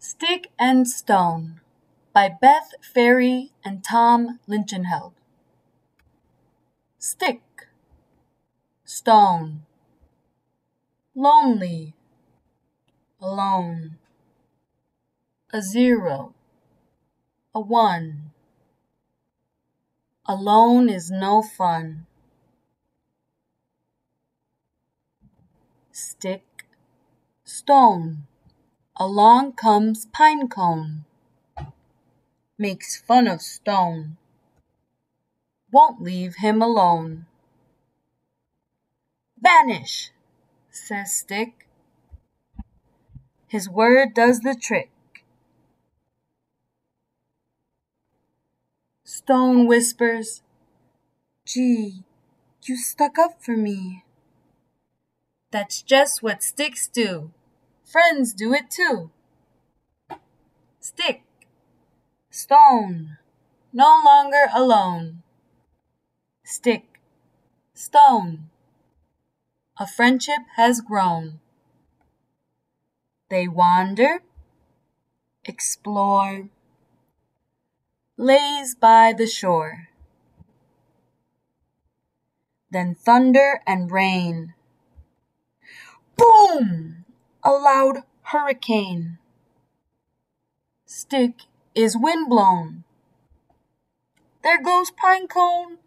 Stick and Stone by Beth Ferry and Tom Lichtenheld. Stick, stone, lonely, alone, a zero, a one. Alone is no fun. Stick, stone. Along comes Pinecone. Makes fun of Stone. Won't leave him alone. Vanish, says Stick. His word does the trick. Stone whispers, Gee, you stuck up for me. That's just what sticks do. Friends do it too. Stick, stone, no longer alone. Stick, stone, a friendship has grown. They wander, explore, lays by the shore. Then thunder and rain. Boom! A loud hurricane. Stick is wind blown. There goes Pinecone.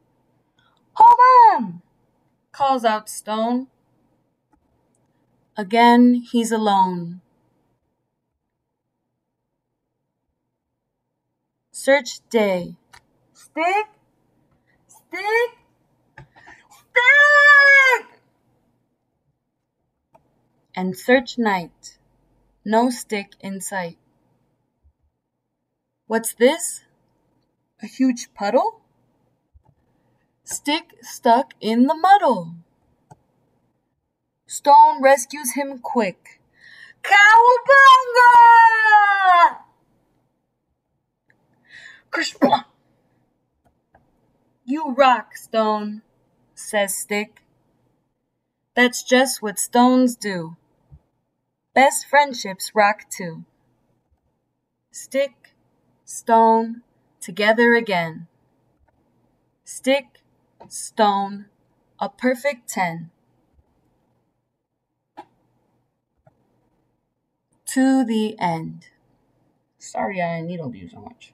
Hold on, calls out Stone. Again he's alone. Search day. Stick, stick, and search night, no stick in sight. What's this? A huge puddle? Stick stuck in the muddle. Stone rescues him quick. Cowabunga! Kersplah! You rock, Stone, says Stick. That's just what stones do. Best friendships rock too. Stick, stone, together again. Stick, stone, a perfect ten. To the end. Sorry I needled you so much.